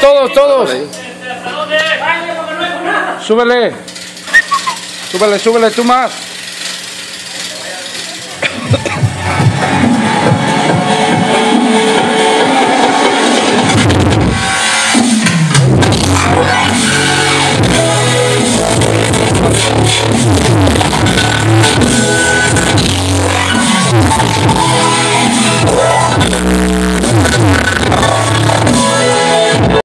todos, todos, todos. Súbele. Súbele, súbele tú más.